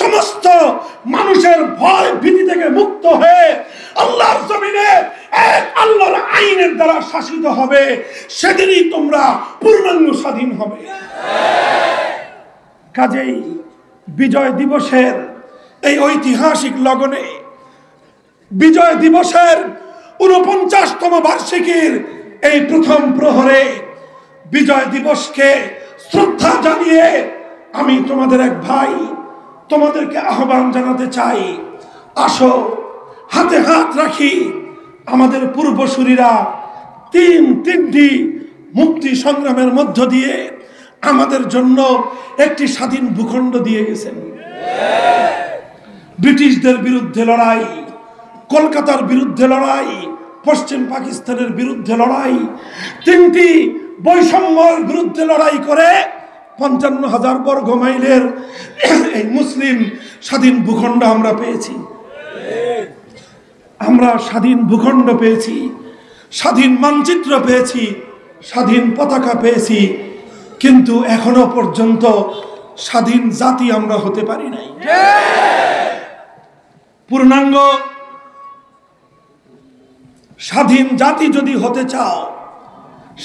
সমস্ত মানুষের ভয় ভীতি থেকে মুক্ত হয়ে আল্লাহর জমিনে এক আল্লাহর আইনের দ্বারা শাসিত হবে, সেদিনই তোমরা পূর্ণাঙ্গ স্বাধীন হবে। কাজেই বিজয় দিবসের এই ঐতিহাসিক লগনে বিজয় দিবসের উনপঞ্চাশতম বার্ষিকীর এই প্রথম প্রহরে বিজয় দিবসকে শ্রদ্ধা জানিয়ে আমি তোমাদের এক ভাই তোমাদেরকে আহ্বান জানাতে চাই। আসো, হাতে হাত রাখি আমাদের পূর্বসূরীরা তিন তিনটি মুক্তি সংগ্রামের মধ্য দিয়ে আমাদের জন্য একটি স্বাধীন ভূখণ্ড দিয়ে গেছেন। ব্রিটিশদের বিরুদ্ধে লড়াই, কলকাতার বিরুদ্ধে লড়াই, পশ্চিম পাকিস্তানের বিরুদ্ধে লড়াই, তিনটি বৈষম্যর বিরুদ্ধে লড়াই করে পঞ্চান্ন হাজার বর্গ মাইলের এই মুসলিম স্বাধীন ভূখণ্ড আমরা পেয়েছি। আমরা স্বাধীন ভূখণ্ড পেয়েছি, স্বাধীন মানচিত্র পেয়েছি, স্বাধীন পতাকা পেয়েছি, কিন্তু এখনও পর্যন্ত স্বাধীন জাতি আমরা হতে পারি নাই। পূর্ণাঙ্গ স্বাধীন জাতি যদি হতে চাও,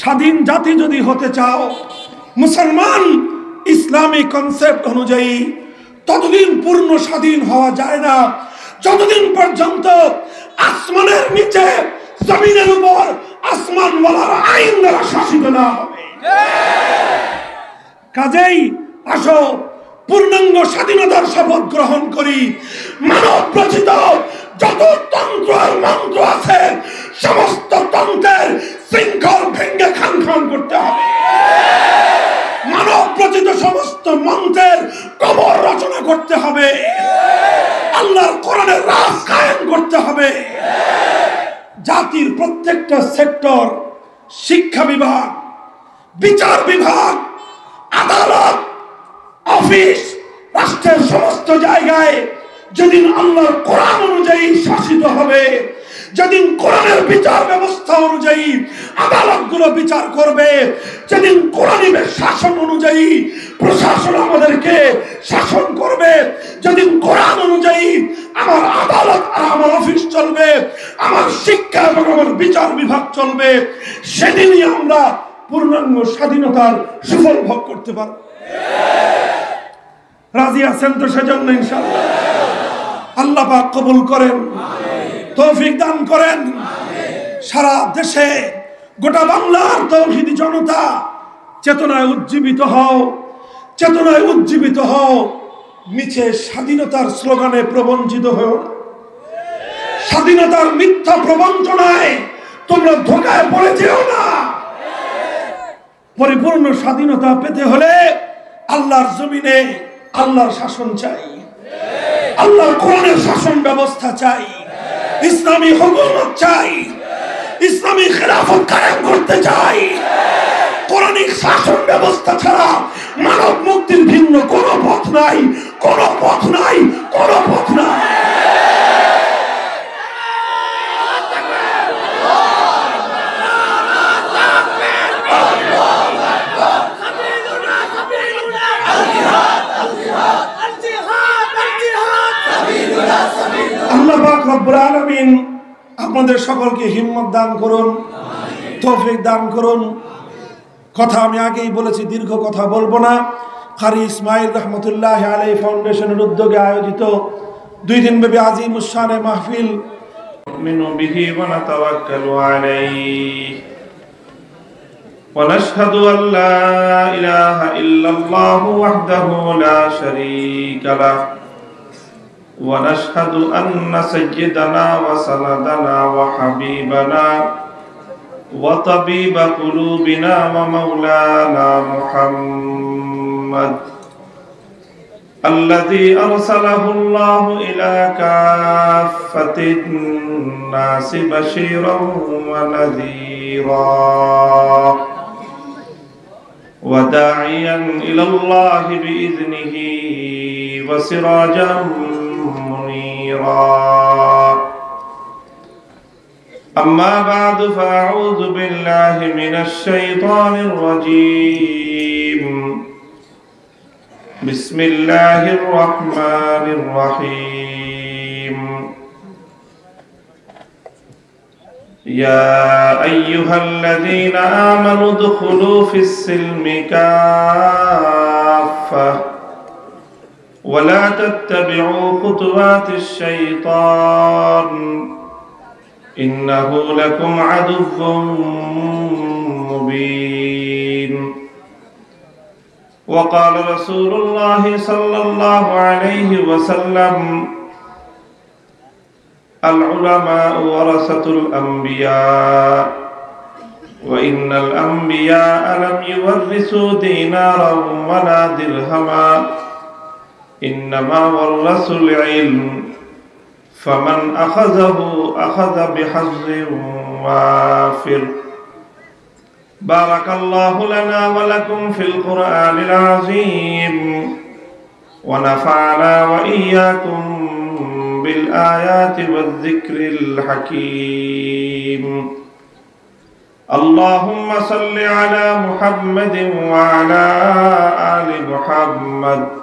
স্বাধীন জাতি যদি হতে চাও মুসলমান ইসলামী কনসেপ্ট অনুযায়ী ততদিন পূর্ণ স্বাধীন হওয়া যায় না। যতদিন পর্যন্ত আসমানের নিচে জমিনের উপর আসমান বলার আইন দ্বারা শাসিত না হবে। কাজেই আসো, পূর্ণাঙ্গ স্বাধীনতার শপথ গ্রহণ করি। মানব রচিত যত তন্ত্র মন্ত্র আছে, সমস্ত তন্ত্রের শৃঙ্খল ভেঙ্গে খান খান করতে হবে। মানব রচিত সমস্ত মন্ত্রের কবর রচনা করতে হবে। আল্লাহর কোরআনের রাজ কায়েম করতে হবে। জাতির প্রত্যেকটা সেক্টর, শিক্ষা বিভাগ, বিচার বিভাগ, আদালত, অফিস, রাষ্ট্রের সমস্ত জায়গায় যেদিন আল্লাহর কোরআন অনুযায়ী শাসিত হবে, যেদিন কোরআনের বিচার ব্যবস্থা অনুযায়ী আদালতগুলো বিচার করবে, যেদিন কোরআনের শাসন অনুযায়ী প্রশাসন আমাদেরকে শাসন করবে, যেদিন কোরআন অনুযায়ী আমার আদালত আর আমার অফিস চলবে, আমার শিক্ষা এবং আমার বিচার বিভাগ চলবে, সেদিনই আমরা পূর্ণাঙ্গ স্বাধীনতার সুফল ভোগ করতে পারব। রাজি আছেন তো সেজন্য ইনশাআল্লাহ। আল্লাহ পাক কবুল করেন। তৌফিক দান করেন। সারা দেশে, গোটা বাংলার তৌহিদি জনতা চেতনায় উজ্জীবিত হও, চেতনায় উজ্জীবিত হও। মিছে স্বাধীনতার স্লোগানে প্রবঞ্চিত হও। স্বাধীনতার মিথ্যা প্রবঞ্চনায় তোমরা ধোকায় পড়ে যেও না। পরিপূর্ণ স্বাধীনতা পেতে হলে আল্লাহর জমিনে আল্লাহর শাসন চাই। আল্লাহর কোরআনের শাসন ব্যবস্থা চাই। ইসলামী হুকুমত চাই। ইসলামী খেলাফত কায়েম করতে চাই। কোরআনিক শাসন ব্যবস্থা ছাড়া মানব মুক্তির ভিন্ন কোনো পথ নাই, কোনো পথ নাই, কোনো পথ নাই। আল্লাহ পাক রব্বুল আলামিন আপনাদের সকলকে হিম্মত দান করুন, তৌফিক দান করুন। কথা আমি আগেই বলেছি, দীর্ঘ কথা বলব না। কারি ইসমাইল রহমতুল্লাহ আলাই ফাউন্ডেশনের উদ্যোগে আয়োজিত দুই দিন ব্যাপী আজিম উসানে মাহফিল ونشهد أن لا إله إلا الله وحده لا شريك له ونشهد أن سيدنا وسندنا وحبيبنا وطبيب قلوبنا ومولانا محمد الذي أرسله الله إلى كافة الناس بشيرا ونذيرا وداعيا إلى الله بإذنه وسراجا منيرا أما بعد فأعوذ بالله من الشيطان الرجيم. بسم الله الرحمن الرحيم. يا أيها الذين آمنوا ادخلوا في السلم كافة. ولا تتبعوا خطوات الشيطان إنه لكم عدو مبين. وقال رسول الله صلى الله عليه وسلم العلماء ورثة الأنبياء وإن الأنبياء لم يورثوا دينارا ولا درهما. إنما ورثوا العلم فمن أخذه أخذ بحظ وافر. بارك الله لنا ولكم في القرآن العظيم ونفعنا وإياكم بالآيات والذكر الحكيم. اللهم صل على محمد وعلى آل محمد.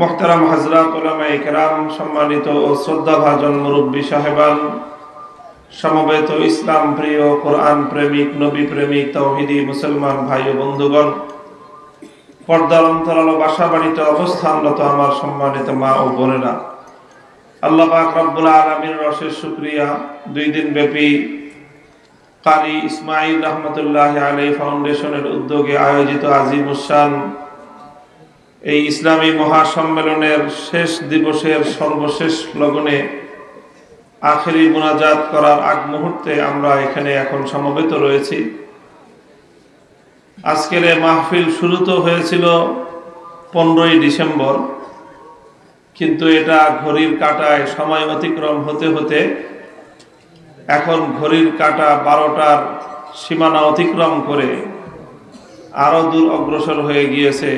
মোহতারাম হাজরাত ওলামাই কেরাম সম্মানিত ও শ্রদ্ধাভাজন মুরব্বী সাহেবান, সমবেত ইসলাম প্রিয় কোরআন প্রেমিক, নবী প্রেমিক, তৌহিদি মুসলমান ভাই ও বন্ধুগণ, পর্দার অন্তরাল বাসা বাড়িতে অবস্থানরত আমার সম্মানিত মা ও বোনেরা, আল্লাহ পাক রব্বুল আলমীর রসের শুক্রিয়া। দুই দিন ব্যাপী কারি ইসমাইল রহমতুল্লাহ আলী ফাউন্ডেশনের উদ্যোগে আয়োজিত আজিম উসান এই ইসলামী মহাসম্মেলনের শেষ দিবসের সর্বশেষ লগনে আখেরি মোনাজাত করার আগ মুহূর্তে আমরা এখানে এখন সমবেত রয়েছি। আজকের মাহফিল শুরু তো হয়েছিল পনেরোই ডিসেম্বর, কিন্তু এটা ঘড়ির কাটায় সময় অতিক্রম হতে হতে এখন ঘড়ির কাটা বারোটার সীমানা অতিক্রম করে আরও দূর অগ্রসর হয়ে গিয়েছে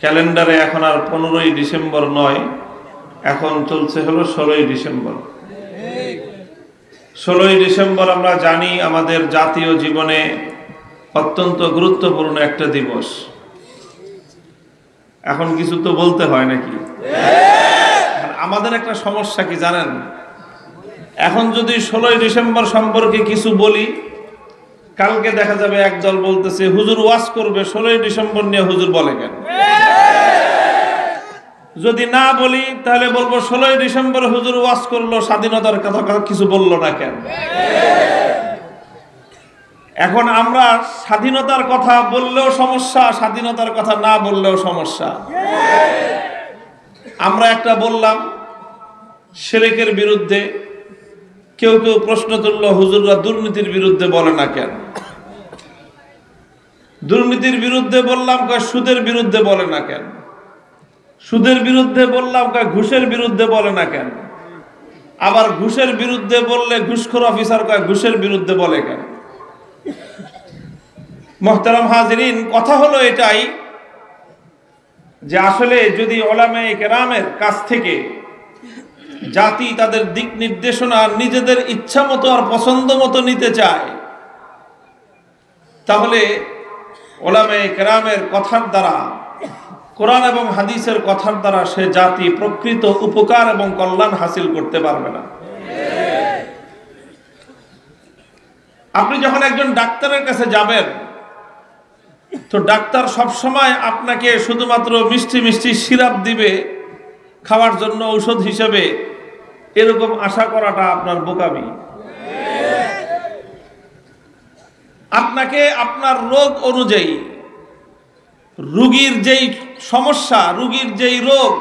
ক্যালেন্ডারে এখন আর পনেরোই ডিসেম্বর নয়, এখন চলছে হলো ষোলোই ডিসেম্বর। ষোলোই ডিসেম্বর আমরা জানি আমাদের জাতীয় জীবনে অত্যন্ত গুরুত্বপূর্ণ একটা দিবস। এখন কিছু তো বলতে হয় নাকি? আমাদের একটা সমস্যা কি জানেন? এখন যদি ষোলোই ডিসেম্বর সম্পর্কে কিছু বলি কালকে দেখা যাবে একদল বলতেছে, হুজুর ওয়াজ করবে, ষোলোই ডিসেম্বর নিয়ে হুজুর বলে কেন? যদি না বলি, তাহলে বলব, ষোলোই ডিসেম্বর হুজুর ওয়াজ করল, স্বাধীনতার কথা কিছু বলল না কেন? এখন আমরা স্বাধীনতার কথা বললেও সমস্যা, স্বাধীনতার কথা না বললেও সমস্যা। আমরা একটা বললাম সেরেকের বিরুদ্ধে কেউ কেউ প্রশ্ন তুলল, হুজুররা দুর্নীতির বিরুদ্ধে বলে না কেন? দুর্নীতির বিরুদ্ধে বললাম, কয় সুদের বিরুদ্ধে বলে না কেন? সুদের বিরুদ্ধে বললাম, কয় ঘুষের বিরুদ্ধে বলে না কেন? আবার ঘুষের বিরুদ্ধে বললে, ঘুষখোর অফিসার, কয় ঘুষের বিরুদ্ধে বলে কেন? মোহতারাম হাজরিন, কথা হলো এটাই যে আসলে যদি ওলামে কেরামের কাছ থেকে জাতি তাদের দিক নির্দেশনা নিজেদের ইচ্ছা মতো আর পছন্দ মতো নিতে চায়। তাহলে ওলামে কেরামের কথার দ্বারা, কোরআন এবং হাদিসের কথার দ্বারা সে জাতি প্রকৃত উপকার এবং কল্যাণ হাসিল করতে পারবে না। আপনি যখন একজন ডাক্তারের কাছে যাবেন, তো ডাক্তার সবসময় আপনাকে শুধুমাত্র মিষ্টি মিষ্টি সিরাপ দিবে, খাওয়ার জন্য ঔষধ হিসেবে এরকম আশা করাটা আপনার বোকামি। আপনাকে আপনার রোগ অনুযায়ী, রুগীর যেই সমস্যা, রুগীর যেই রোগ,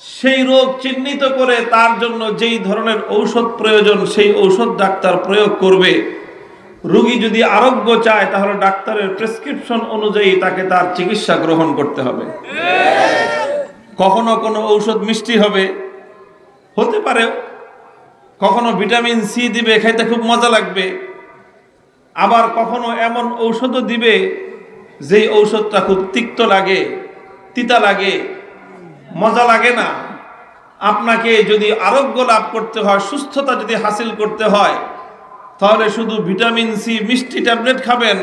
সেই রোগ চিহ্নিত করে তার জন্য যেই ধরনের ঔষধ প্রয়োজন, সেই ঔষধ ডাক্তার প্রয়োগ করবে। রুগী যদি আরোগ্য চায়, তাহলে ডাক্তারের প্রেসক্রিপশন অনুযায়ী তাকে তার চিকিৎসা গ্রহণ করতে হবে। কখনো কোনো ঔষধ মিষ্টি হবে হতে পারে। কখনো ভিটামিন সি দিবে, খাইতে খুব মজা লাগবে। আবার কখনো এমন ঔষধও দিবে, যেই ঔষধটা খুব তিক্ত লাগে, তিতা লাগে, মজা লাগে না। আপনাকে যদি আরোগ্য লাভ করতে হয়, সুস্থতা যদি হাসিল করতে হয়, তাহলে শুধু ভিটামিন সি মিষ্টি ট্যাবলেট খাবেন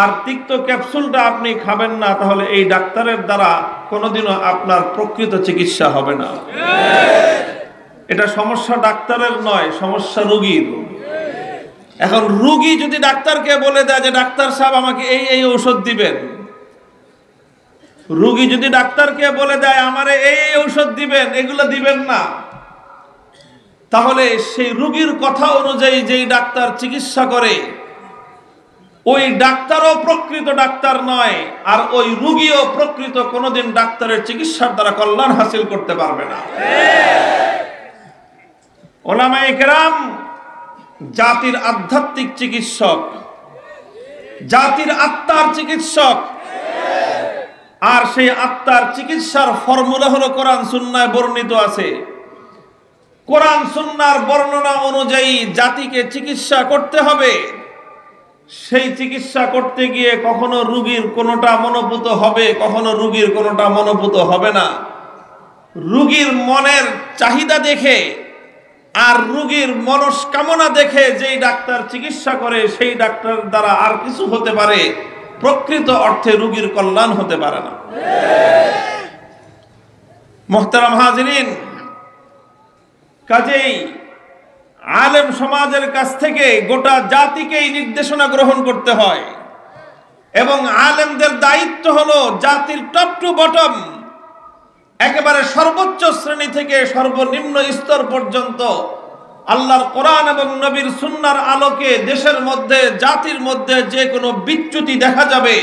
আর তিক্ত ক্যাপসুলটা আপনি খাবেন না, তাহলে এই ডাক্তারের দ্বারা কোনোদিনও আপনার প্রকৃত চিকিৎসা হবে না। এটা সমস্যা ডাক্তারের নয়, সমস্যা রুগীর। এখন রুগী যদি ডাক্তারকে বলে দেয় যে, ডাক্তার সাহেব, আমাকে এই এই ঔষধ দিবেন। রুগী যদি ডাক্তারকে বলে দেয়, আমারে এই ঔষধ দিবেন, এগুলো দিবেন না। তাহলে সেই রুগীর কথা অনুযায়ী যেই ডাক্তার চিকিৎসা করে ওই ডাক্তারও প্রকৃত ডাক্তার নয়, আর ওই রুগীও প্রকৃত কোনোদিন ডাক্তারের চিকিৎসার দ্বারা কল্যাণ হাসিল করতে পারবে না। কেরাম, জাতির আধ্যাত্মিক চিকিৎসক, জাতির আত্মার চিকিৎসক, আর সেই আত্মার চিকিৎসার ফর্মুলা হলো কোরআন সুন্নায় বর্ণিত আছে। কোরআন সুন্নার বর্ণনা অনুযায়ী জাতিকে চিকিৎসা করতে হবে। সেই চিকিৎসা করতে গিয়ে কখনো রুগীর কোনোটা মনোভূত হবে, কখনো রুগীর কোনোটা মনোভূত হবে না। রুগীর মনের চাহিদা দেখে আর রুগীর মনস্কামনা দেখে যেই ডাক্তার চিকিৎসা করে, সেই ডাক্তার দ্বারা আর কিছু হতে পারে, প্রকৃত অর্থে রুগীর কল্যাণ হতে পারে না। মোহতারাম হাজরিন, কাজেই আলেম সমাজের কাছ থেকে গোটা জাতিকেই নির্দেশনা গ্রহণ করতে হয়। এবং আলেমদের দায়িত্ব হলো জাতির টপ টু বটম একেবারে সর্বোচ্চ শ্রেণি থেকে সর্বনিম্ন স্তর পর্যন্ত আল্লাহর কোরআন এবং নবীর সুন্নার আলোকে দেশের মধ্যে, জাতির মধ্যে যে কোনো বিচ্যুতি দেখা যাবে,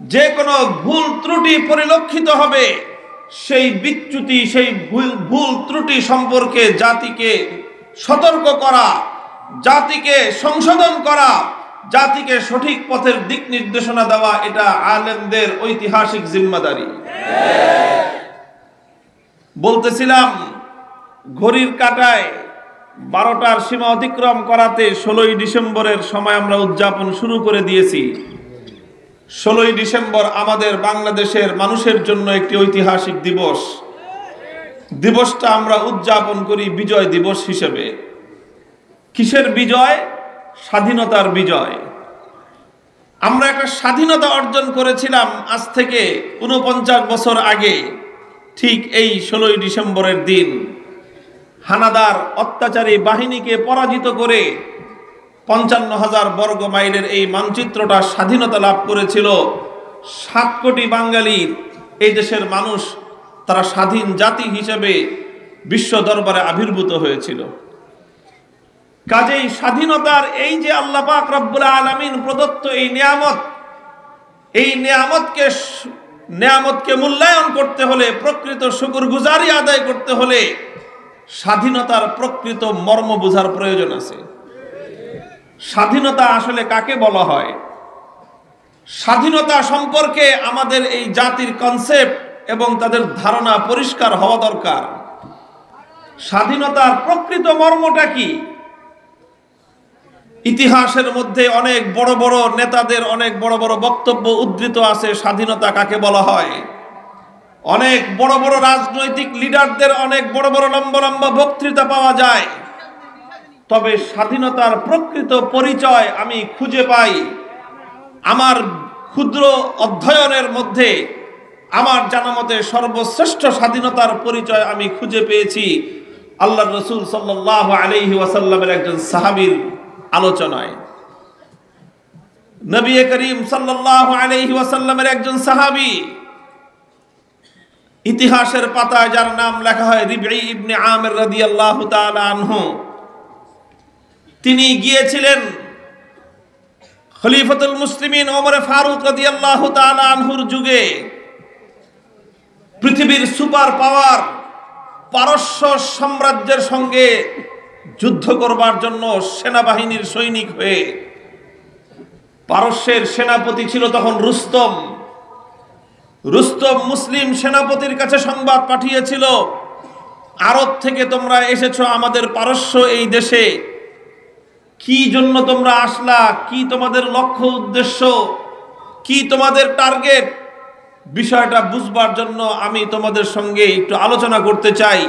যে কোনো ভুল ত্রুটি পরিলক্ষিত হবে, সেই বিচ্যুতি, সেই ভুল ভুল ত্রুটি সম্পর্কে জাতিকে সতর্ক করা, জাতিকে সংশোধন করা, জাতিকে সঠিক পথের দিক নির্দেশনা দেওয়া, এটা আলেমদের ঐতিহাসিক জিম্মাদারি। বলতেছিলাম, ঘড়ির কাটায় বারোটার সীমা অতিক্রম করাতে ষোলোই ডিসেম্বরের সময় আমরা উদযাপন শুরু করে দিয়েছি। ষোলোই ডিসেম্বর আমাদের বাংলাদেশের মানুষের জন্য একটি ঐতিহাসিক দিবস। দিবসটা আমরা উদযাপন করি বিজয় দিবস হিসেবে। কিসের বিজয়? স্বাধীনতার বিজয়। আমরা একটা স্বাধীনতা অর্জন করেছিলাম আজ থেকে উনপঞ্চাশ বছর আগে, ঠিক এই ষোলোই ডিসেম্বরের দিন। হানাদার অত্যাচারী বাহিনীকে পরাজিত করে পঞ্চান্ন হাজার বর্গ মাইলের এই মানচিত্রটা স্বাধীনতা লাভ করেছিল। সাত কোটি বাঙালি এই দেশের মানুষ তারা স্বাধীন জাতি হিসেবে বিশ্ব দরবারে আবির্ভূত হয়েছিল। কাজেই স্বাধীনতার এই যে আল্লাহ পাক রব্বুল আলমিন প্রদত্ত এই নিয়ামত, এই নিয়ামতকে নিয়ামতকে মূল্যায়ন করতে হলে, প্রকৃত শুকুর গুজারি আদায় করতে হলে স্বাধীনতার প্রকৃত মর্ম বোঝার প্রয়োজন আছে। স্বাধীনতা আসলে কাকে বলা হয়? স্বাধীনতা সম্পর্কে আমাদের এই জাতির কনসেপ্ট এবং তাদের ধারণা পরিষ্কার হওয়া দরকার। স্বাধীনতার প্রকৃত মর্মটা কি? ইতিহাসের মধ্যে অনেক বড় বড় নেতাদের অনেক বড় বড় বক্তব্য উদ্ধৃত আছে, স্বাধীনতা কাকে বলা হয়? অনেক বড় বড় রাজনৈতিক লিডারদের অনেক বড় বড় লম্বা লম্বা বক্তৃতা পাওয়া যায়। তবে স্বাধীনতার প্রকৃত পরিচয় আমি খুঁজে পাই আমার ক্ষুদ্র অধ্যয়নের মধ্যে। আমার জানা মতে সর্বশ্রেষ্ঠ স্বাধীনতার পরিচয় আমি খুঁজে পেয়েছি আল্লাহ রসুল সাল্লাহ আলহি ওয়াসাল্লামের একজন সাহাবির আলোচনায়। নবী করিম সাল্লাহ আলহি ওয়াসাল্লামের একজন সাহাবি ইতিহাসের পাতায় যার নাম লেখা হয় রিবি ইবনে আমের রাদিয়াল্লাহু তাআলা আনহু। তিনি গিয়েছিলেন খলিফতুল মুসলিমিন ওমরে ফারুক রাদিয়াল্লাহু তাআলা আনহুর যুগে। পৃথিবীর সুপার পাওয়ার পারস্য সাম্রাজ্যের সঙ্গে যুদ্ধ করবার জন্য সেনাবাহিনীর সৈনিক হয়ে পারস্যের সেনাপতি ছিল তখন রুস্তম। রুস্তম মুসলিম সেনাপতির কাছে সংবাদ পাঠিয়েছিল, আরব থেকে তোমরা এসেছ আমাদের পারস্য এই দেশে। কি জন্য তোমরা আসলা? কি তোমাদের লক্ষ্য উদ্দেশ্য? কি তোমাদের টার্গেট? বিষয়টা বুঝবার জন্য আমি তোমাদের সঙ্গে একটু আলোচনা করতে চাই।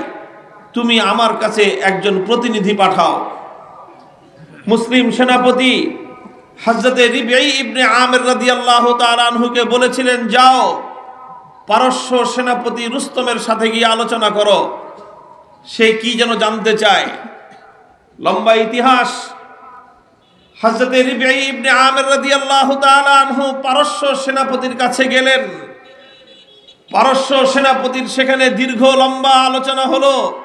তুমি আমার কাছে একজন প্রতিনিধি পাঠাও। মুসলিম সেনাপতি হজরতে রিবিআই ইবনে আমের রাদিয়াল্লাহু তাআলা আনহুকে বলেছিলেন, যাও, পারস্য সেনাপতি রুস্তমের সাথে গিয়ে আলোচনা করো। সে কি যেন জানতে চায়। লম্বা ইতিহাস। হজরতে রিবিআই ইবনে আমের রাদিয়াল্লাহু তাআলা আনহু পারস্য সেনাপতির কাছে গেলেন। পারস্য সেনাপতির সেখানে দীর্ঘ লম্বা আলোচনা হলো।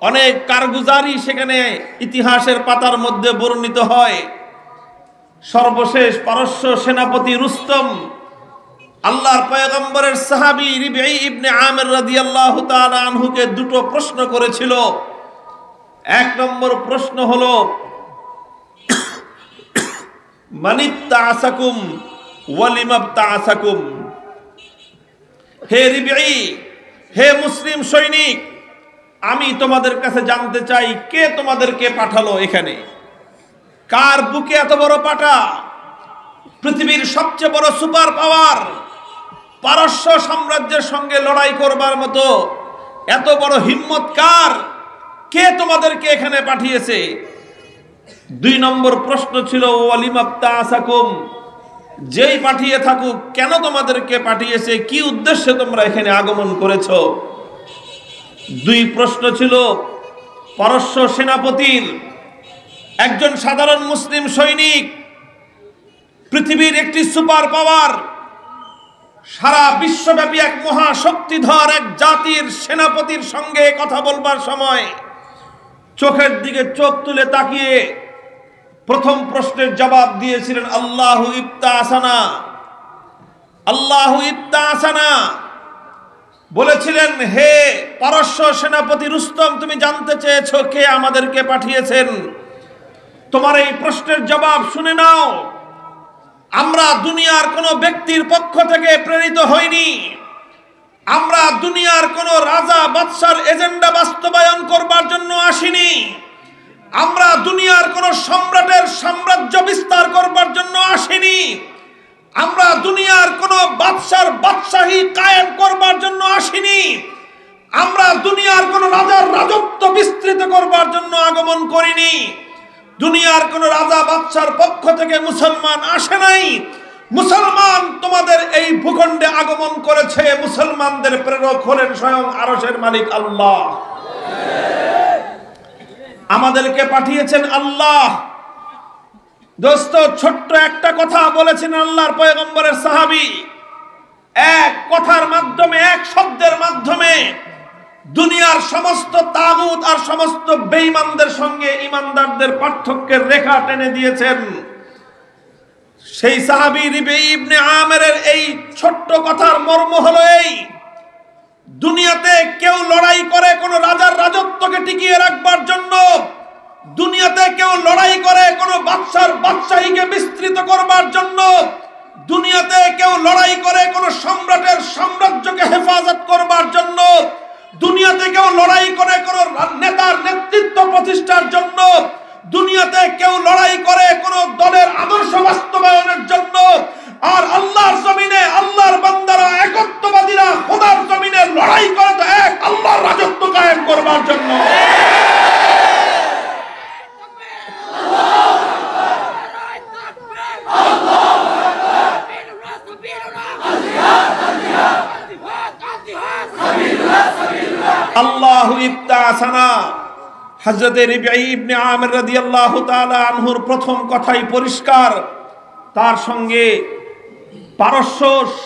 অনেক কারগুজারি সেখানে ইতিহাসের পাতার মধ্যে বর্ণিত হয়। সর্বশেষ পারস্য সেনাপতি রুস্তম আল্লাহর পয়গম্বরের সাহাবী রিবিআই ইবনে আমের রাদিয়াল্লাহু তাআলা আনহুকে দুটো প্রশ্ন করেছিল। এক নম্বর প্রশ্ন হলো, মানিত্তা আসাকুম, ওয়ালিমাবতা আসাকুম? হে রিবিআই হে মুসলিম সৈনিক, আমি তোমাদের কাছে জানতে চাই, কে তোমাদেরকে পাঠালো এখানে? কার বুকে এত বড় পাটা? পৃথিবীর সবচেয়ে বড় সুপার পাওয়ার, পারস্য সাম্রাজ্যের সঙ্গে লড়াই করবার মতো এত বড় হিম্মত কার? কে তোমাদেরকে এখানে পাঠিয়েছে? দুই নম্বর প্রশ্ন ছিল ওয়ালিমাপ্তা আসাকুম যেই পাঠিয়ে থাকুক, কেন তোমাদেরকে পাঠিয়েছে? কি উদ্দেশ্যে তোমরা এখানে আগমন করেছ? দুই প্রশ্ন ছিল, পারস্য সেনাপতির একজন সাধারণ মুসলিম সৈনিক, পৃথিবীর একটি সুপার পাওয়ার, সারা বিশ্বব্যাপী এক মহাশক্তিধর এক জাতির সেনাপতির সঙ্গে কথা বলবার সময় চোখের দিকে চোখ তুলে তাকিয়ে প্রথম প্রশ্নের জবাব দিয়েছিলেন, আল্লাহ ইফতা আসানা আল্লাহ ইফতা আসানা বলেছিলেন, হে পারস্য সেনাপতি রুস্তম, তুমি জানতে চেয়েছো কে আমাদেরকে পাঠিয়েছেন? তোমার এই প্রশ্নের জবাব শুনে নাও। আমরা দুনিয়ার কোনো ব্যক্তির পক্ষ থেকে প্রেরিত হইনি। আমরা দুনিয়ার কোনো রাজা, বাদশার এজেন্ডা বাস্তবায়ন করবার জন্য আসিনি। আমরা দুনিয়ার কোন সম্রাটের সাম্রাজ্য বিস্তার করবার জন্য আসিনি। আমরা দুনিয়ার কোন বাদশার বাদশাহী কায়েম করবার জন্য আসিনি। আমরা দুনিয়ার কোন রাজার রাজত্ব বিস্তৃত করবার জন্য আগমন করিনি। দুনিয়ার কোন রাজা বাদশার পক্ষ থেকে মুসলমান আসে নাই। মুসলমান তোমাদের এই ভূখণ্ডে আগমন করেছে। মুসলমানদের প্রেরক হলেন স্বয়ং আরসের মালিক আল্লাহ। আমাদেরকে পাঠিয়েছেন আল্লাহ। দোস্ত, ছোট্ট একটা কথা বলেছেন আল্লাহর পয়গম্বরের সাহাবি। এক কথার মাধ্যমে, এক শব্দের মাধ্যমে দুনিয়ার সমস্ত তাগুত আর সমস্ত বেঈমানদের সঙ্গে ইমানদারদের পার্থক্যের রেখা টেনে দিয়েছেন। সেই সাহাবি রিবে ইবনে আমেরের এই ছোট্ট কথার মর্ম হলো এই দুনিয়াতে কেউ লড়াই করে কোন রাজার রাজত্বকে টিকিয়ে রাখবার জন্য, দুনিয়াতে কেউ লড়াই করে কোন বাদশার বাদশাহীকে বিস্তৃত করবার জন্য, দুনিয়াতে কেউ লড়াই করে কোন সম্রাটের সাম্রাজ্যকে হেফাজত করবার জন্য, দুনিয়াতে কেউ লড়াই করে কোন নেতার নেতৃত্ব প্রতিষ্ঠার জন্য, দুনিয়াতে কেউ লড়াই করে কোন দলের আদর্শ বাস্তবায়নের জন্য আর আল্লাহর জমিনে, আল্লাহর বান্দারা, একত্ববাদীরা খোদার জমিনে লড়াই করে তো এক, আল্লাহর রাজত্ব কায়েম করবার জন্য। আল্লাহ রিবিআই ইবনে আমির আনহুর প্রথম কথাই পরিষ্কার। তার সঙ্গে পারস্য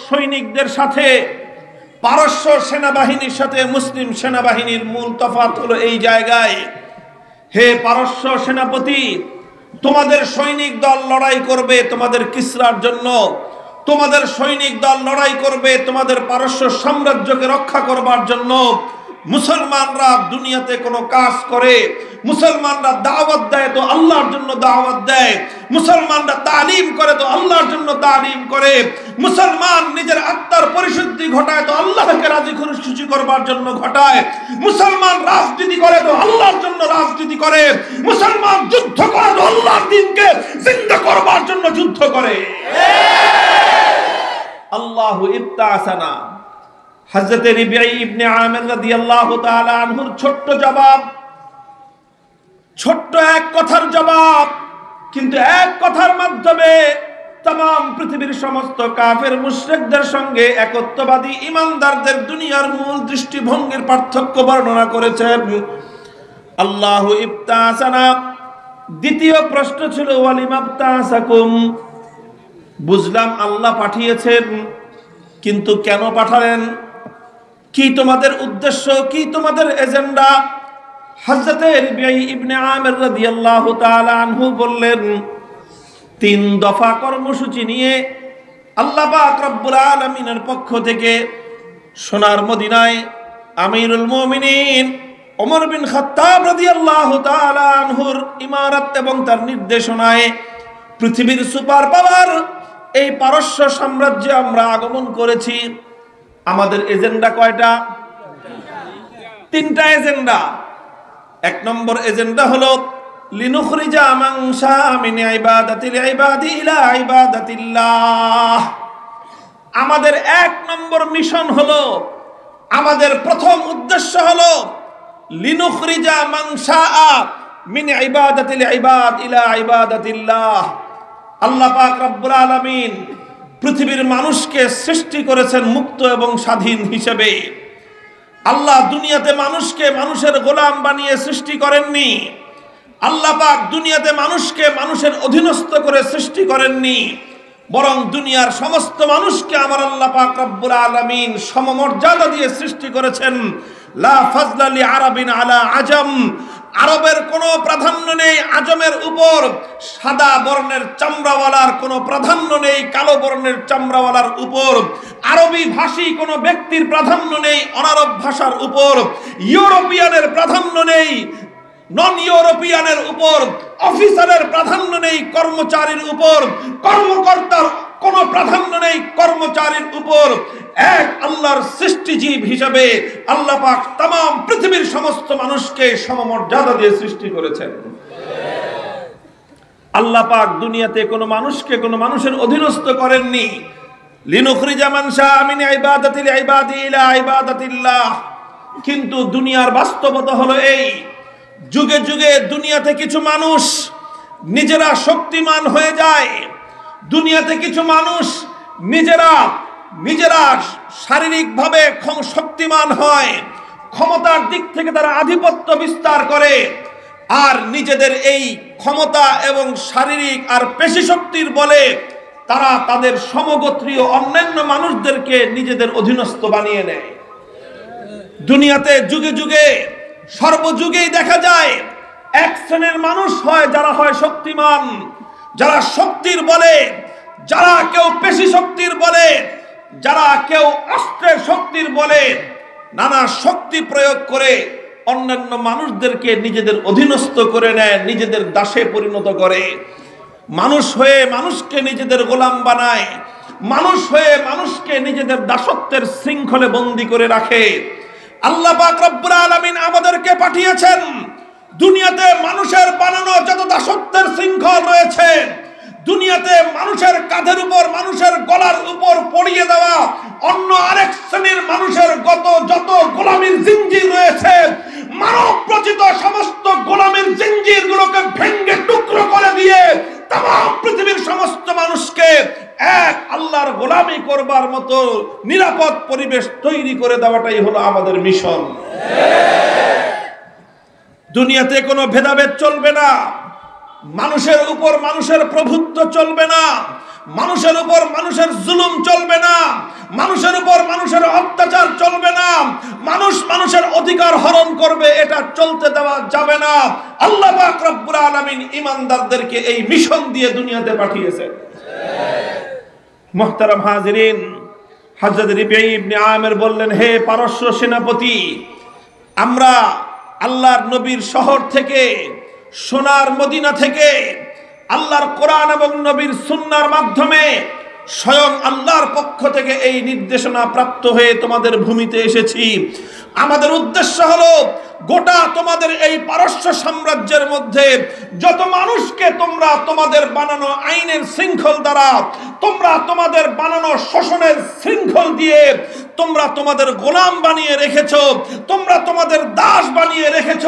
সৈনিকদের সাথে, পারস্য সেনাবাহিনীর সাথে মুসলিম সেনাবাহিনীর মূল তফাত হলো এই জায়গায়, হে পারস্য সেনাপতি, তোমাদের সৈনিক দল লড়াই করবে তোমাদের কিসরার জন্য, তোমাদের সৈনিক দল লড়াই করবে তোমাদের পারস্য সাম্রাজ্যকে রক্ষা করবার জন্য মুসলমানরা দুনিয়াতে কোনো কাজ করে, মুসলমানরা দাওয়াত দেয় তো আল্লাহর জন্য দাওয়াত দেয়, মুসলমানরা তালিম করে তো আল্লাহর জন্য তালিম করে, মুসলমান নিজের আত্মার পরিশুদ্ধি ঘটায় তো আল্লাহকে রাজি খুশি করবার জন্য ঘটায়, মুসলমান রাজনীতি করে তো আল্লাহর জন্য রাজনীতি করে, মুসলমান যুদ্ধ করে তো আল্লাহর দিনকে জিন্দা করবার জন্য যুদ্ধ করে। আল্লাহ ইবতাসানা। হযরত রিবিআই ইবনে আমির রাদিয়াল্লাহু তাআলা আনহুর ছোট্ট জবাব। ছোট্ট এক কথার জবাব, কিন্তু এক কথার মাধ্যমে তাম পৃথিবীর সমস্ত কাফের মুশরিকদের সঙ্গে একত্ববাদী ইমানদারদের দুনিয়ার মূল দৃষ্টিভঙ্গির পার্থক্য বর্ণনা করেছেন। আল্লাহ ইবতাসানা। দ্বিতীয় প্রশ্ন ছিল ওয়ালিম আবতাসাকুম বুঝলাম, আল্লাহ পাঠিয়েছেন, কিন্তু কেন পাঠালেন? কি তোমাদের উদ্দেশ্য, কি তোমাদের এজেন্ডা? রিবিয়াই ইবনে আমির রাদিয়াল্লাহু তাআলা আনহু বললেন, তিন দফা কর্মসূচি নিয়ে আল্লাহ পাক রব্বুল আলামিনের পক্ষ থেকে সোনার মদিনায় আমিরুল মুমিনিন ওমর বিন খাত্তাব রাদিয়াল্লাহু তাআলা আনহুর ইমারত এবং তার নির্দেশনায় পৃথিবীর সুপার পাওয়ার, এই পারস্য সাম্রাজ্যে আমরা আগমন করেছি। আমাদের এজেন্ডা কয়টা? তিনটা এজেন্ডা। এক নম্বর এজেন্ডা হলো, লিনুখরিজা মিন ইলা আমাদের এক নম্বর মিশন হলো, আমাদের প্রথম উদ্দেশ্য হলো, লিনুখরিজা মাংসা মিন ইবাদ ইলা আল্লাহ পাক রব্বুল আলামিন পৃথিবীর মানুষকে সৃষ্টি করেছেন মুক্ত এবং স্বাধীন হিসেবে। আল্লাহ দুনিয়াতে মানুষকে মানুষের গোলাম বানিয়ে সৃষ্টি করেননি। আল্লাহ পাক দুনিয়াতে মানুষকে মানুষের অধীনস্থ করে সৃষ্টি করেননি। বরং দুনিয়ার সমস্ত মানুষকে আমার আল্লাহ পাক রব্বুল আলামিন সমমর্যাদা দিয়ে সৃষ্টি করেছেন। লা ফাজলালি আরাবিন আলা আজম। আরবের কোনো প্রাধান্য নেই, আজমের উপর। সাদা বর্ণের চামড়াওয়ালার কোনো প্রাধান্য নেই, কালো বর্ণের চামড়াওয়ালার উপর। আরবি ভাষী কোনো ব্যক্তির প্রাধান্য নেই, অনারব ভাষার উপর। ইউরোপিয়ানের প্রাধান্য নেই নন ইউরোপিয়ানের উপর অফিসারের প্রাধান্য নেই কর্মচারীর উপর, কর্মকর্তার কোনো প্রাধান্য নেই কর্মচারীর উপর। এক আল্লাহর সৃষ্টিজীব হিসাবে আল্লাহ পাক তাম পৃথিবীর সমস্ত মানুষকে সমমর্যাদা দিয়ে সৃষ্টি করেছেন। আল্লাহ পাক দুনিয়াতে কোনো মানুষকে কোনো মানুষের অধীনস্থ করেননি। কিন্তু দুনিয়ার বাস্তবতা হলো এই যুগে যুগে দুনিয়াতে কিছু মানুষ নিজেরা শক্তিমান হয়ে যায়। দুনিয়াতে কিছু মানুষ নিজেরা নিজেরা শারীরিকভাবে শক্তিমান হয়। ক্ষমতার দিক থেকে তারা আধিপত্য বিস্তার করে। আর নিজেদের এই ক্ষমতা এবং শারীরিক আর পেশি শক্তির বলে তারা তাদের সমগোত্রীয় অন্যান্য মানুষদেরকে নিজেদের অধীনস্থ বানিয়ে নেয়। দুনিয়াতে যুগে যুগে সর্বযুগেই দেখা যায়, এক শ্রেণির মানুষ হয় যারা হয় শক্তিমান, যারা শক্তির বলে, যারা কেউ পেশি শক্তির বলে, যারা কেউ অস্ত্রের শক্তির বলে, নানা শক্তি প্রয়োগ করে অন্যান্য মানুষদেরকে নিজেদের অধীনস্থ করে নেয়, নিজেদের দাসে পরিণত করে। মানুষ হয়ে মানুষকে নিজেদের গোলাম বানায়, মানুষ হয়ে মানুষকে নিজেদের দাসত্বের শৃঙ্খলে বন্দি করে রাখে। আল্লাহ পাক রব্বুল আলামিন আমাদেরকে পাঠিয়েছেন। দুনিয়াতে মানুষের বানানো যত দাসত্বের শৃঙ্খল রয়েছে, দুনিয়াতে মানুষের কাঁধের উপর, মানুষের গলার উপর পড়িয়ে দেওয়া, অন্য আরেক শ্রেণির মানুষের গত যত গোলামীর জিঞ্জির রয়েছে, মানব রচিত সমস্ত গোলামীর জিঞ্জির গুলোকে ভেঙ্গে টুকরো করে দিয়ে তাম, পৃথিবীর সমস্ত মানুষকে এক, আল্লাহর গোলামি করবার মতো নিরাপদ পরিবেশ তৈরি করে দেওয়াটাই হলো আমাদের মিশন। দুনিয়াতে কোনো ভেদাভেদ চলবে না। মানুষের উপর মানুষের প্রভুত্ব চলবে না। মানুষের উপর মানুষের জুলুম চলবে না। মানুষের উপর মানুষের অত্যাচার চলবে না। মানুষ মানুষের অধিকার হরণ করবে, এটা চলতে দেওয়া যাবে না। আল্লাহ রব্বুল আলামিন ইমানদারদেরকে এই মিশন দিয়ে দুনিয়াতে পাঠিয়েছে। মুহতারাম হাজিরিন। হযরত রিবিঈ ইবনে আমির বললেন, হে পারস্য সেনাপতি, আমরা আল্লাহর নবীর শহর থেকে, সোনার মদিনা থেকে, আল্লাহর কোরআন এবং নবীর সুন্নার মাধ্যমে স্বয়ং আল্লাহর পক্ষ থেকে এই নির্দেশনা প্রাপ্ত হয়ে তোমাদের ভূমিতে এসেছি। আমাদের উদ্দেশ্য হলো, গোটা তোমাদের এই পারস্য সাম্রাজ্যের মধ্যে যত মানুষকে তোমরা তোমাদের বানানো আইনের শৃঙ্খল দ্বারা তোমরা তোমাদের বানানো শোষণের শৃঙ্খল দিয়ে তোমরা তোমাদের গোলাম বানিয়ে রেখেছ, তোমরা তোমাদের দাস বানিয়ে রেখেছ।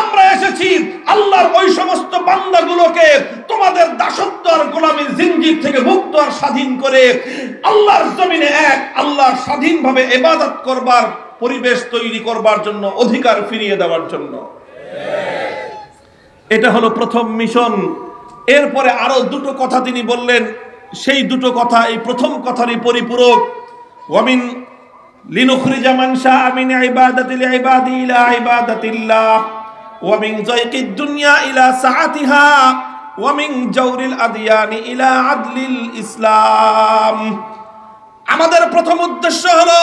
আমরা এসেছি আল্লাহর ওই সমস্ত বান্দাগুলোকে তোমাদের দাসত্ব আর গোলামীর জিঞ্জির থেকে মুক্ত আর স্বাধীন করে আল্লাহর জমিনে এক আল্লাহর স্বাধীনভাবে এবাদত করবার, পরিবেশ তৈরি করবার জন্য অধিকার ফিরিয়ে দেওয়ার জন্য। এটা হলো প্রথম মিশন। এরপরে আরও দুটো কথা তিনি বললেন। সেই দুটো কথা, এই প্রথম কথারই পরিপূরক। ওয়ামিন লিনুখরিজা মান শাআ মিন ইবাদাতিল ইবাদি ইলা ইবাদাতিল্লাহ। ওয়া মিন যায়কিদ দুনিয়া ইলা সাআতিহা। ওয়া মিন জাওরিল আদিয়ানি ইলা আদলিল ইসলাম। আমাদের প্রথম উদ্দেশ্য হলো,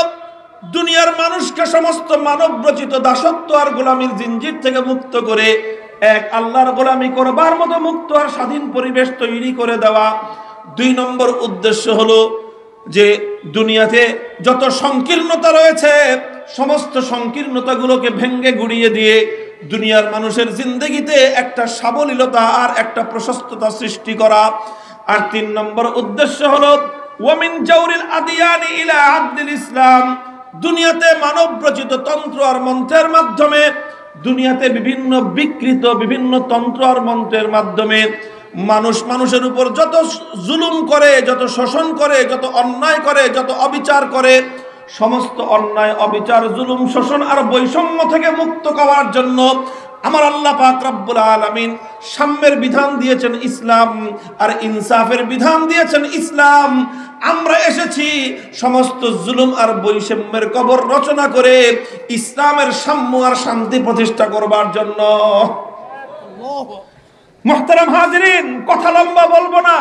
দুনিয়ার মানুষকে সমস্ত মানব রচিত দাসত্ব আর গোলামীর জিঞ্জির থেকে মুক্ত করে, এক আল্লাহর গোলামি করবার মতো মুক্ত আর স্বাধীন পরিবেশ তৈরি করে দেওয়া। দুই নম্বর উদ্দেশ্য হলো যে দুনিয়াতে যত সংকীর্ণতা রয়েছে, সমস্ত সংকীর্ণতাগুলোকে ভেঙ্গে গুড়িয়ে দিয়ে দুনিয়ার মানুষের জিন্দগিতে একটা সাবলীলতা আর একটা প্রশস্ততা সৃষ্টি করা। আর তিন নম্বর উদ্দেশ্য হলো, ওয়ামিন জাউরিল আদিয়ানি ইলা আদলিল ইসলাম। দুনিয়াতে মানব রচিত তন্ত্র আর মন্ত্রের মাধ্যমে, দুনিয়াতে বিভিন্ন বিকৃত বিভিন্ন তন্ত্র আর মন্ত্রের মাধ্যমে মানুষ মানুষের উপর যত জুলুম করে, যত শোষণ করে, যত অন্যায় করে, যত অবিচার করে, সমস্ত অন্যায়, অবিচার, জুলুম, শোষণ আর বৈষম্য থেকে মুক্ত করার জন্য আমার আল্লাহ পাক রব্বুল আলামিন সাম্যের বিধান দিয়েছেন ইসলাম আর ইনসাফের বিধান দিয়েছেন ইসলাম। আমরা এসেছি সমস্ত জুলুম আর বৈষম্যের কবর রচনা করে ইসলামের সাম্য আর শান্তি প্রতিষ্ঠা করবার জন্য। মোহতারাম হাজরিন, কথা লম্বা বলব না।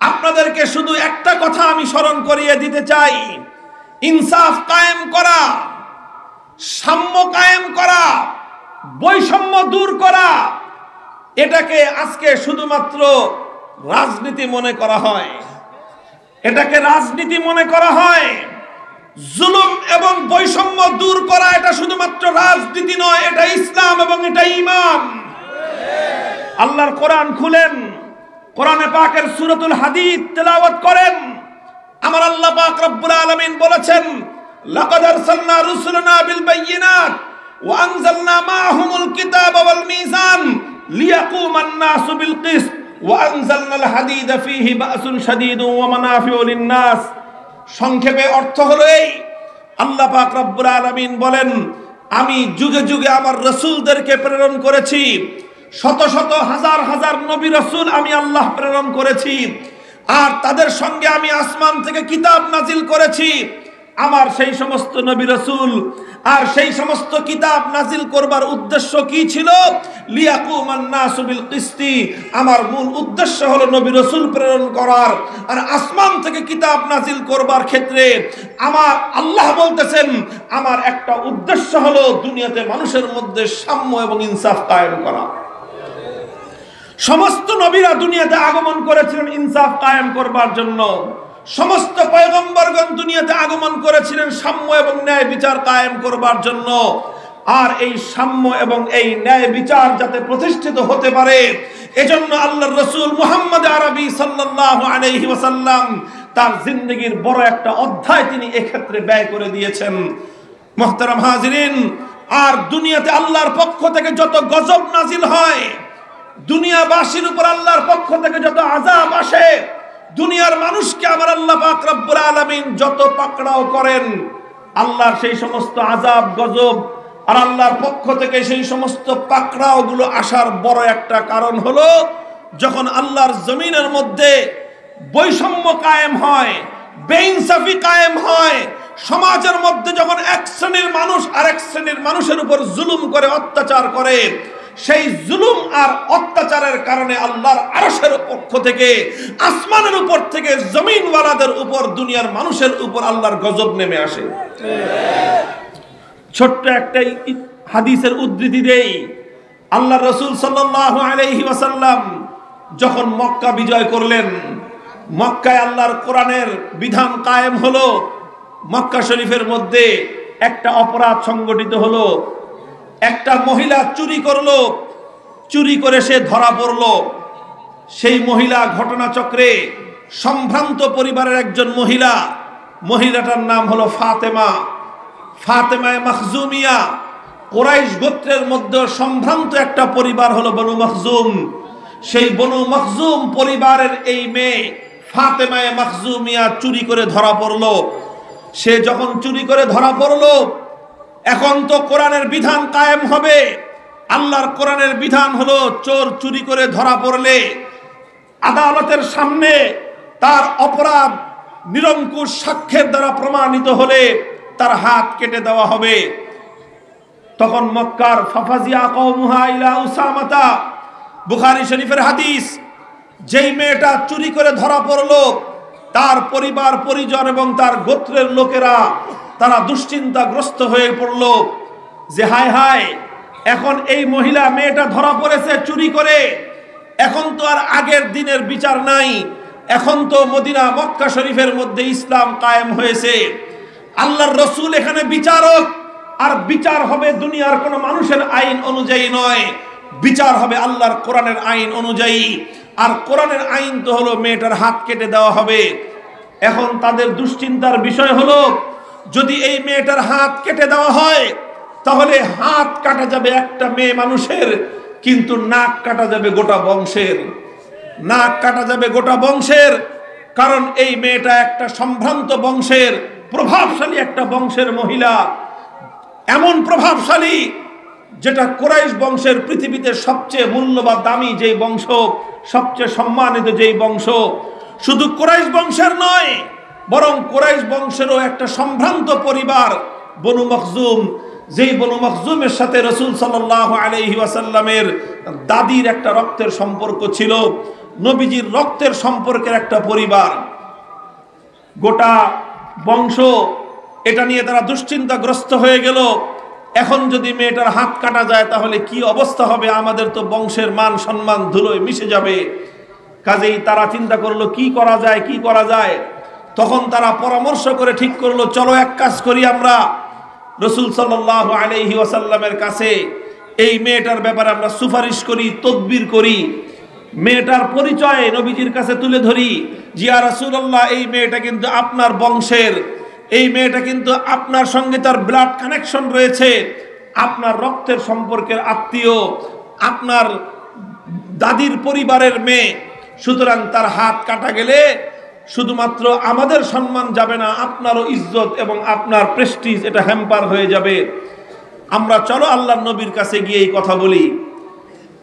আপনাদেরকে শুধু একটা কথা আমি স্মরণ করিয়ে দিতে চাই। ইনসাফ কায়েম করা, সাম্য কায়েম করা, বৈষম্য দূর করা, এটাকে আজকে শুধুমাত্র রাজনীতি মনে করা হয়। এটাকে রাজনীতি মনে করা হয়। জুলুম এবং বৈষম্য দূর করা, এটা শুধুমাত্র রাজনীতি নয়, এটা ইসলাম এবং এটা ইমাম। আল্লাহর কোরআন খুলেন, কোরআনে পাকের সুরতুল হাদিদ তেলাওয়াত করেন। আমার আল্লাহ পাক রব্বুল আলামিন বলেছেন, লাকাদ আরসালনা রুসুলানা বিল বায়িনাত ওয়া আনজালনা মাআহুমুল কিতাবা ওয়াল মিজান লিয়াকুমান নাসু বিল কিসত ওয়া আনজালনাল হাদিদা ফীহি বাসুন শাদীদুন ওয়া মানাফিউ লিন-নাস। সংক্ষেপে অর্থ হলো এই, আল্লাহ পাক রব্বুল আলামিন বলেন, আমি যুগে যুগে আমার রসুলদেরকে প্রেরণ করেছি। শত শত হাজার হাজার নবী রসুল আমি আল্লাহ প্রেরণ করেছি। আর তাদের সঙ্গে আমি আসমান থেকে কিতাব নাজিল করেছি। আমার সেই সমস্ত নবী রসুল আর সেই সমস্ত কিতাব নাজিল করবার উদ্দেশ্য কি ছিল? কিস্তি। আমার মূল উদ্দেশ্য হলো নবী রসুল প্রেরণ করার। আর আসমান থেকে কিতাব নাজিল করবার ক্ষেত্রে আমার আল্লাহ বলতেছেন, আমার একটা উদ্দেশ্য হলো দুনিয়াতে মানুষের মধ্যে সাম্য এবং ইনসাফ কায়েম করা। সমস্ত নবীরা দুনিয়াতে আগমন করেছিলেন, ইনসাফ কায়েম করবার জন্য। সমস্ত পয়গম্বরগণ দুনিয়াতে আগমন করেছিলেন, সাম্য এবং ন্যায় বিচার কায়েম করবার জন্য। আর এই সাম্য এবং এই ন্যায় বিচার যাতে প্রতিষ্ঠিত হতে পারে, এজন্য আল্লাহর রসুল মুহাম্মদ আরবি সাল্লাল্লাহু আলাইহি ওয়াসাল্লাম তার জিন্দগির বড় একটা অধ্যায় তিনি এক্ষেত্রে ব্যয় করে দিয়েছেন। মোহতারাম হাজিরিন, আর দুনিয়াতে আল্লাহর পক্ষ থেকে যত গজব নাজিল হয় দুনিয়াবাসীর উপর আল্লাহর পক্ষ থেকে যত আজাব আসে, দুনিয়ার মানুষকে আমার আল্লাহ পাক আলামিন যত পাকড়াও করেন, আল্লাহর সেই সমস্ত আজাব গজব আর আল্লাহর পক্ষ থেকে সেই সমস্ত পাকড়াও গুলো আসার বড় একটা কারণ হলো, যখন আল্লাহর জমিনের মধ্যে বৈষম্য কায়েম হয়, বেইনসাফি কায়েম হয়, সমাজের মধ্যে যখন এক শ্রেণির মানুষ আর এক শ্রেণির মানুষের উপর জুলুম করে, অত্যাচার করে সেই জুলুম আর অত্যাচারের কারণে আল্লাহর আরশের পক্ষ থেকে, আসমানের উপর থেকে, জমিনওয়ালাদের উপর, দুনিয়ার মানুষের উপর আল্লাহর গজব নেমে আসে। ছোট্ট একটা হাদিসের উদ্ধৃতি দেই। আল্লাহ রসুল সাল্লাহ আলাইহি ওয়াসাল্লাম যখন মক্কা বিজয় করলেন, মক্কায় আল্লাহর কোরআনের বিধান কায়েম হলো। মক্কা শরীফের মধ্যে একটা অপরাধ সংগঠিত হলো। একটা মহিলা চুরি করল, চুরি করে সে ধরা পড়ল। সেই মহিলা ঘটনাচক্রে সম্ভ্রান্ত পরিবারের একজন মহিলা, মহিলাটার নাম হলো ফাতেমা। ফাতেমায় মখজুমিয়া, কোরাইশ গোত্রের মধ্যে সম্ভ্রান্ত একটা পরিবার হলো বনু মখজুম। সেই বনু মখজুম পরিবারের এই মেয়ে ফাতেমায় মখজুমিয়া চুরি করে ধরা পড়ল। সে যখন চুরি করে ধরা পড়ল এখন তো কোরআনের বিধান কায়েম হবে। আল্লাহর কোরআনের বিধান হলো চোর চুরি করে ধরা পড়লে, আদালতের সামনে তার অপরাধ নিরঙ্কুশ সাক্ষ্যের দ্বারা প্রমাণিত হলে তার হাত কেটে দেওয়া হবে। তখন মক্কার ফাফাজিয়া কৌমুহা ইলা উসামাতা, বুখারী শরীফের হাদিস, যেই মেয়েটা চুরি করে ধরা পড়ল, তার পরিবার, পরিজন এবং তার গোত্রের লোকেরা তারা দুশ্চিন্তাগ্রস্ত হয়ে পড়ল যে হায় হায়, এখন এই মহিলা মেয়েটা ধরা পড়েছে চুরি করে। এখন তো আর আগের দিনের বিচার নাই। এখন তো মদিনা মক্কা শরীফের মধ্যে ইসলাম কায়েম হয়েছে। আল্লাহর রসুল এখানে বিচারক। আর বিচার হবে দুনিয়ার কোনো মানুষের আইন অনুযায়ী নয়। বিচার হবে আল্লাহর কোরআনের আইন অনুযায়ী। আর কোরআনের আইন তো হলো মেয়েটার হাত কেটে দেওয়া হবে। এখন তাদের দুশ্চিন্তার বিষয় হলো যদি এই মেয়েটার হাত কেটে দেওয়া হয়, তাহলে হাত কাটা যাবে একটা মেয়ে মানুষের, কিন্তু নাক কাটা যাবে গোটা বংশের। নাক কাটা যাবে গোটা বংশের, কারণ এই মেয়েটা একটা সম্ভ্রান্ত বংশের, প্রভাবশালী একটা বংশের মহিলা। এমন প্রভাবশালী যেটা কোরাইশ বংশের পৃথিবীতে সবচেয়ে মূল্যবান, দামি যেই বংশ, সবচেয়ে সম্মানিত যেই বংশ। শুধু কোরাইশ বংশের নয় বরং কোরাইশ বংশেরও একটা সম্ভ্রান্ত পরিবার বনু মখজুম, যেই বনু মখজুমের সাথে রসুল সাল্লাহ আলহি দাদির একটা রক্তের সম্পর্ক ছিল, নবীজির রক্তের সম্পর্কের একটা পরিবার। গোটা বংশ এটা নিয়ে তারা দুশ্চিন্তাগ্রস্ত হয়ে গেল। এখন যদি মেয়েটার হাত কাটা যায়, তাহলে কি অবস্থা হবে? আমাদের তো বংশের মান, সম্মান, ধুলোয় মিশে যাবে। কাজেই তারা চিন্তা করল, কি করা যায়, কি করা যায়? তখন তারা পরামর্শ করে ঠিক করল, চলো এক কাজ করি আমরা। রসুল সাল্লাহ আলহি ওয়াসাল্লামের কাছে এই মেয়েটার ব্যাপারে আমরা সুপারিশ করি, তদবির করি। মেয়েটার পরিচয় নবীজির কাছে তুলে ধরি, জিয়া রাসুল্লাহ এই মেয়েটা কিন্তু আপনার বংশের। এই মেয়েটা কিন্তু আপনার সঙ্গে তার ব্লাড কানেকশন রয়েছে। আপনার রক্তের সম্পর্কের আত্মীয়, আপনার দাদির পরিবারের মেয়ে। সুতরাং তার হাত কাটা গেলে শুধুমাত্র আমাদের সম্মান যাবে না, আপনারও ইজ্জত এবং আপনার প্রেস্টিজ এটা হ্যাম্পার হয়ে যাবে। আমরা চলো আল্লাহ নবীর কাছে গিয়ে এই কথা বলি।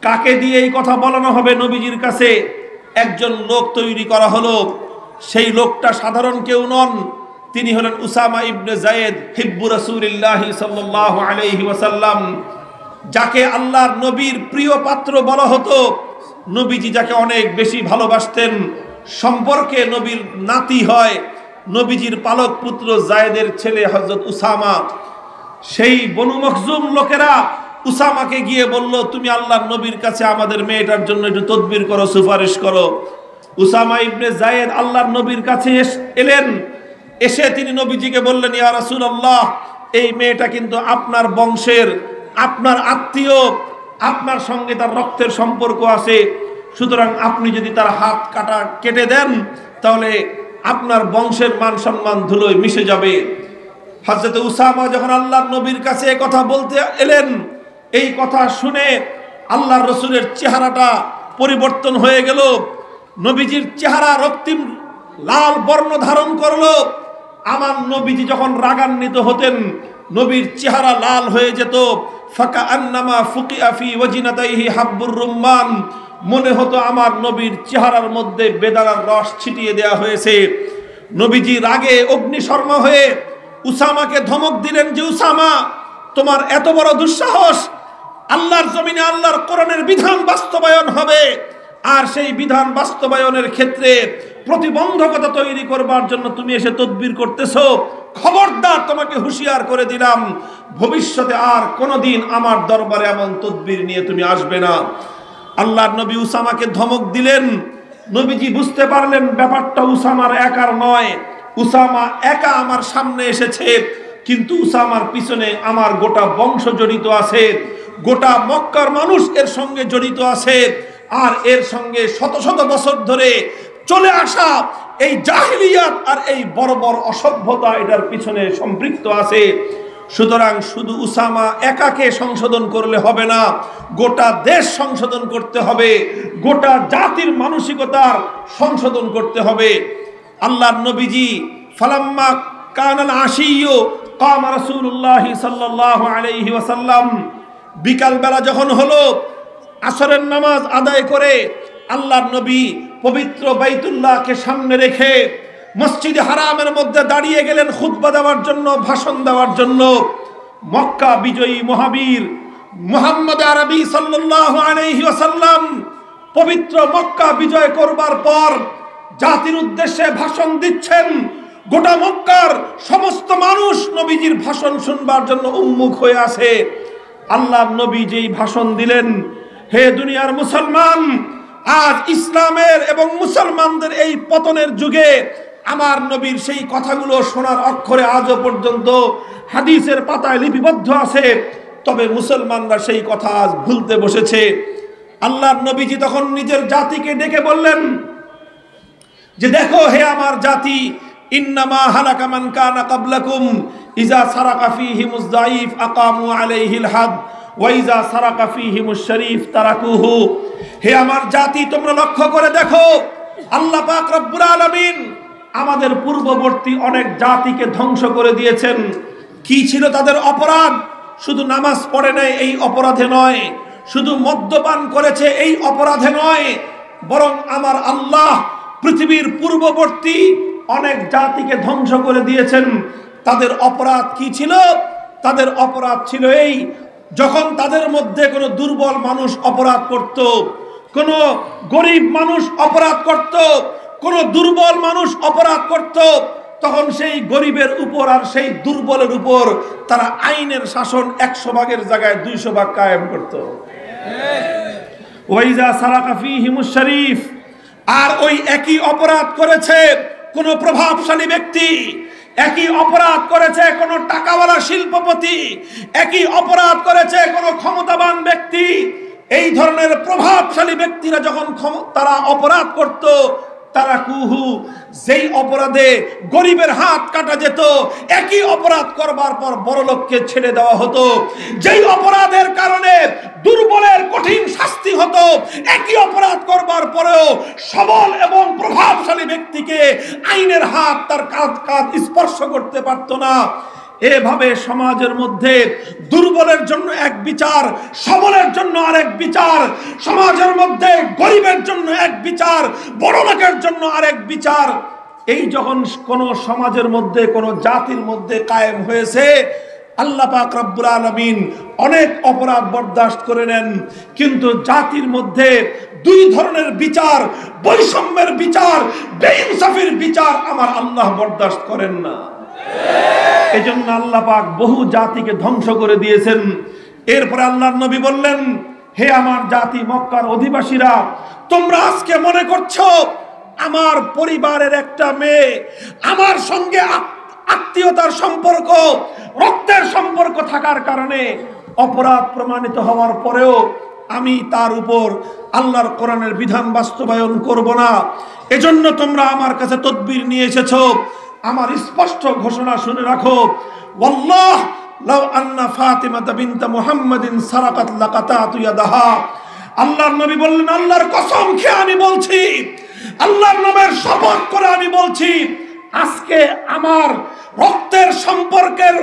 কাকে দিয়ে এই কথা বলানো হবে নবীজির কাছে? একজন লোক তৈরি করা হলো। সেই লোকটা সাধারণ কেউ নন, তিনি হলেন উসামা ইবনে জায়েদ, হিব্বু রাসূলুল্লাহি সাল্লাল্লাহু আলাইহি ওয়াসাল্লাম, যাকে আল্লাহর নবীর প্রিয় পাত্র বলা হতো। নবীজি যাকে অনেক বেশি ভালোবাসতেন সম্পর্কে নবীর নাতি হয় নবীজির পালক পুত্র জায়েদের ছেলে হজরত উসামা। সেই বনু মখজুম লোকেরা উসামাকে গিয়ে বলল, তুমি আল্লাহ নবীর কাছে আমাদের মেয়েটার জন্য একটু তদবির করো, সুপারিশ করো। উসামা ইবনে জায়েদ আল্লাহর নবীর কাছে এলেন। এসে তিনি নবীজিকে বললেন, ইয়া রাসূলুল্লাহ, এই মেয়েটা কিন্তু আপনার বংশের, আপনার আত্মীয়, আপনার সঙ্গে তার রক্তের সম্পর্ক আছে। সুতরাং আপনি যদি তার হাত কাটা কেটে দেন, তাহলে আপনার বংশের মান সম্মান ধুলোয় মিশে যাবে। হজরত উসামা যখন আল্লাহর নবীর কাছে কথা বলতে এলেন, এই কথা শুনে আল্লাহর রসুলের চেহারাটা পরিবর্তন হয়ে গেল। নবীজির চেহারা রক্তিম লাল বর্ণ ধারণ করল। আমার নবীজি যখন রাগান্বিত হতেন, নবীর চেহারা লাল হয়ে যেত। ফাঁকা আন্নামা ফুকি আফি ওয়াজিনাতাইহি হাব্বুর রুম্মান। মনে হতো আমার নবীর চেহারার মধ্যে বেদানার রস ছিটিয়ে দেয়া হয়েছে। নবীজি রাগে অগ্নিশর্মা হয়ে উসামাকে ধমক দিলেন যে, উসামা, তোমার এত বড় দুঃসাহস। আল্লাহর জমিনে আল্লাহর কোরআনের বিধান বাস্তবায়ন হবে। আর সেই বিধান বাস্তবায়নের ক্ষেত্রে প্রতিবন্ধকতা তৈরি করবার জন্য তুমি এসে তদবির করতেছো। খবরদার, তোমাকে হুঁশিয়ার করে দিলাম। ভবিষ্যতে আর কোনোদিন আমার দরবারে এমন তদবির নিয়ে তুমি আসবে না। আল্লাহর নবী উসামাকে ধমক দিলেন। নবীজি বুঝতে পারলেন ব্যাপারটা উসামার একার নয়। উসামা একা আমার সামনে এসেছে, কিন্তু উসামার পিছনে আমার গোটা বংশ জড়িত আছে। গোটা মক্কার মানুষ এর সঙ্গে জড়িত আছে। আর এর সঙ্গে শত শত বছর ধরে চলে আসা এই জাহিলিয়াত আর এই বড় বড় অসভ্যতা এটার পিছনে সম্পৃক্ত আছে। সুতরাং শুধু উসামা একাকে সংশোধন করলে হবে না, গোটা দেশ সংশোধন করতে হবে, গোটা জাতির মানসিকতার সংশোধন করতে হবে। আল্লাহর নবীজি ফালাম্মা কানাল আশিও কাম রাসূলুল্লাহ সাল্লাল্লাহু আলাইহি ওয়াসাল্লাম বিকাল বেলা যখন হলো, আসরের নামাজ আদায় করে আল্লাহর নবী পবিত্র বাইতুল্লাহকে সামনে রেখে মসজিদ হারামের মধ্যে দাঁড়িয়ে গেলেন খুতবা দেওয়ার জন্য, ভাষণ দেওয়ার জন্য। মক্কা বিজয়ী মহাবীর মুহাম্মদ আরবি ওয়াসাল্লাম পবিত্র মক্কা বিজয় করবার পর জাতির উদ্দেশ্যে ভাষণ দিচ্ছেন। গোটা মক্কার সমস্ত মানুষ নবীজির ভাষণ শুনবার জন্য উন্মুখ হয়ে আছে। আল্লাহ নবী যেই ভাষণ দিলেন, হে দুনিয়ার মুসলমান, আজ ইসলামের এবং মুসলমানদের এই পতনের যুগে আমার নবীর সেই কথাগুলো শোনার অক্ষরে আজও পর্যন্ত হাদিসের পাতায় লিপিবদ্ধ আছে। তবে মুসলমানরা সেই কথা আজ ভুলতে বসেছে। আল্লাহর নবীজি তখন নিজের জাতিকে ডেকে বললেন যে দেখো হে আমার জাতি, ইন্নামা হালাকা মান কানা কাবলাকুম, ইজা শরীফ তারাকুহু। হে আমার জাতি, তোমরা লক্ষ্য করে দেখো, আল্লাহ পাক আমাদের পূর্ববর্তী অনেক জাতিকে ধ্বংস করে দিয়েছেন। কি ছিল তাদের অপরাধ? শুধু নামাজ পড়ে নাই এই অপরাধে নয়, শুধু মদ্যপান করেছে এই অপরাধে নয়, বরং আমার আল্লাহ পৃথিবীর পূর্ববর্তী অনেক জাতিকে ধ্বংস করে দিয়েছেন। তাদের অপরাধ কি ছিল? তাদের অপরাধ ছিল এই, যখন তাদের মধ্যে কোনো দুর্বল মানুষ অপরাধ করত, কোনো গরিব মানুষ অপরাধ করত কোনো দুর্বল মানুষ অপরাধ করত, তখন সেই গরিবের উপর আর সেই দুর্বলের উপর তারা আইনের শাসন একশো ভাগের জায়গায় দুইশো ভাগ কায়েম করত। ওয়াইজা সারাকাফি হিমুস শরীফ। আর ওই একই অপরাধ করেছে কোন প্রভাবশালী ব্যক্তি, একই অপরাধ করেছে কোন টাকাওয়ালা শিল্পপতি, একই অপরাধ করেছে কোন ক্ষমতাবান ব্যক্তি। এই ধরনের প্রভাবশালী ব্যক্তিরা যখন তারা অপরাধ করত তারা কুহু যেই অপরাধে গরিবের হাত কাটা যেত, একই অপরাধ করবার পর বড় লোককে ছেড়ে দেওয়া হতো। যেই অপরাধের কারণে দুর্বলের কঠিন শাস্তি হতো, একই অপরাধ করবার পরেও সবল এবং প্রভাবশালী ব্যক্তিকে আইনের হাত তার কাজ কাজ স্পর্শ করতে পারতো না। এভাবে সমাজের মধ্যে দুর্বলের জন্য এক বিচার, সবলের জন্য আরেক বিচার, সমাজের মধ্যে গরিবের জন্য এক বিচার, বড় লোকের জন্য আরেক বিচার। এই যখন কোন সমাজের মধ্যে, কোন জাতির মধ্যে কায়েম হয়েছে, আল্লাহ পাক রব্বুল আলমিন অনেক অপরাধ বরদাস্ত করে নেন। কিন্তু জাতির মধ্যে দুই ধরনের বিচার, বৈষম্যের বিচার, বেইনসাফির বিচার আমার আল্লাহ বরদাস্ত করেন না। এজন্য আল্লাহ পাক বহু জাতিকে ধ্বংস করে দিয়েছেন। এরপরে আল্লাহর নবী বললেন, হে আমার জাতি মক্কার অধিবাসীরা, তোমরা আজকে মনে করছ আমার পরিবারের একটা মেয়ে, আমার সঙ্গে আত্মীয়তার সম্পর্ক, রক্তের সম্পর্ক থাকার কারণে অপরাধ প্রমাণিত হওয়ার পরেও আমি তার উপর আল্লাহর কোরআনের বিধান বাস্তবায়ন করব না। এজন্য তোমরা আমার কাছে তদবির নিয়ে এসেছ। আমার স্পষ্ট ঘোষণা শুনে রাখো। ওয়াল্লাহ, লাউ আন্না ফাতিমা বিনতা মুহাম্মাদিন সারাকাত লাকাতাতু ইয়াদাহা। আল্লাহর নবী বললেন, আল্লাহর কসম খেয়ে আমি বলছি, আল্লাহর নামের শপথ করে আমি বলছি, আজকে আমার রক্তের সম্পর্কের